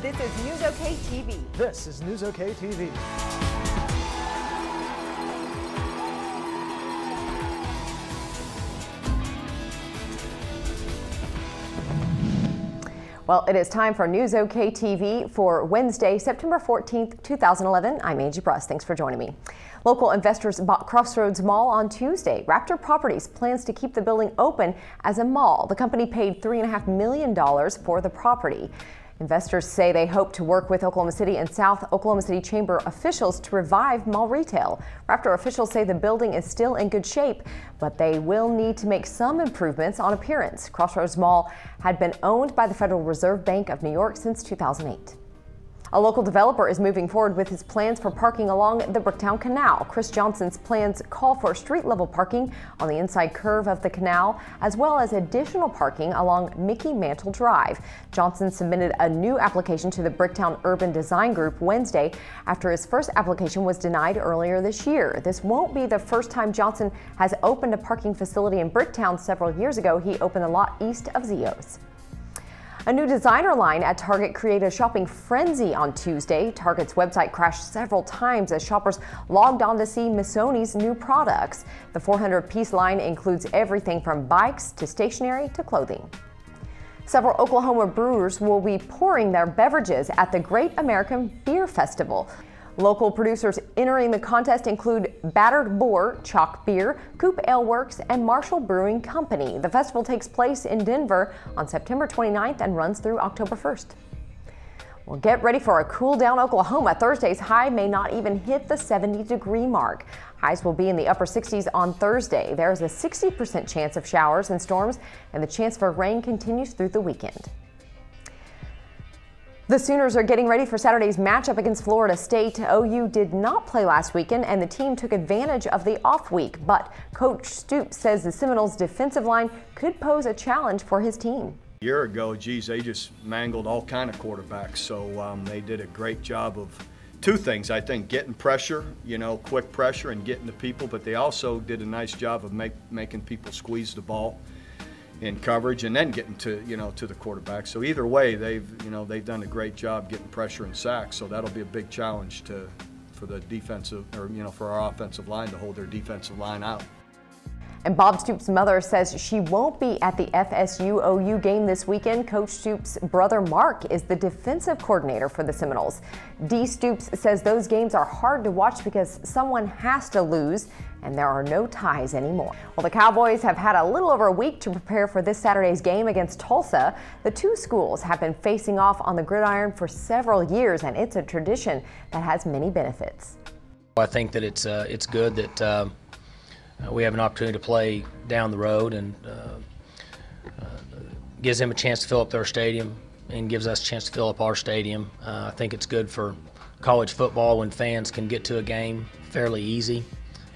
This is News OK TV. This is News OK TV. Well, it is time for News OK TV for Wednesday, September 14th, 2011. I'm Angi Bruss. Thanks for joining me. Local investors bought Crossroads Mall on Tuesday. Raptor Properties plans to keep the building open as a mall. The company paid $3.5 million for the property. Investors say they hope to work with Oklahoma City and South Oklahoma City Chamber officials to revive mall retail. Raptor officials say the building is still in good shape, but they will need to make some improvements on appearance. Crossroads Mall had been owned by the Federal Reserve Bank of New York since 2008. A local developer is moving forward with his plans for parking along the Bricktown Canal. Chris Johnson's plans call for street level parking on the inside curve of the canal, as well as additional parking along Mickey Mantle Drive. Johnson submitted a new application to the Bricktown Urban Design Group Wednesday after his first application was denied earlier this year. This won't be the first time Johnson has opened a parking facility in Bricktown. Several years ago, he opened a lot east of Zio's. A new designer line at Target created a shopping frenzy on Tuesday. Target's website crashed several times as shoppers logged on to see Missoni's new products. The 400 piece line includes everything from bikes to stationery to clothing. Several Oklahoma brewers will be pouring their beverages at the Great American Beer Festival. Local producers entering the contest include Battered Boar, Choc Beer, Coop Ale Works, and Marshall Brewing Company. The festival takes place in Denver on September 29th and runs through October 1st. Well, get ready for a cool down Oklahoma. Thursday's high may not even hit the 70 degree mark. Highs will be in the upper 60s on Thursday. There's a 60% chance of showers and storms, and the chance for rain continues through the weekend. The Sooners are getting ready for Saturday's matchup against Florida State. OU did not play last weekend, and the team took advantage of the off week. But Coach Stoops says the Seminoles' defensive line could pose a challenge for his team. A year ago, geez, they just mangled all kind of quarterbacks. So um, they did a great job of two things. I think getting pressure, you know, quick pressure, and getting the people. But they also did a nice job of make, making people squeeze the ball in coverage and then getting to you know to the quarterback. So either way, they've you know they've done a great job getting pressure and sacks. So that'll be a big challenge to for the defensive or you know for our offensive line to hold their defensive line out. And Bob Stoops' mother says she won't be at the FSU OU game this weekend. Coach Stoops' brother Mark is the defensive coordinator for the Seminoles. Dee Stoops says those games are hard to watch because someone has to lose and there are no ties anymore. Well, the Cowboys have had a little over a week to prepare for this Saturday's game against Tulsa. The two schools have been facing off on the gridiron for several years, and it's a tradition that has many benefits. I think that it's uh, it's good that uh, we have an opportunity to play down the road and uh, uh, gives them a chance to fill up their stadium and gives us a chance to fill up our stadium. Uh, I think it's good for college football when fans can get to a game fairly easy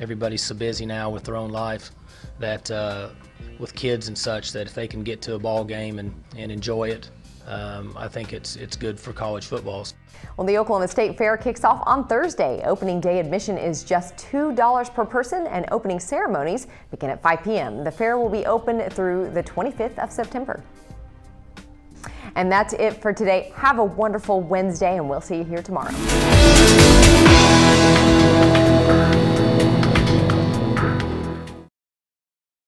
everybody's so busy now with their own life that with kids and such that if they can get to a ball game and, and enjoy it, um, I think it's it's good for college footballs. Well, the Oklahoma State Fair kicks off on Thursday. Opening day admission is just $2 per person, and opening ceremonies begin at 5 p.m. The fair will be open through the 25th of September. And that's it for today. Have a wonderful Wednesday, and we'll see you here tomorrow.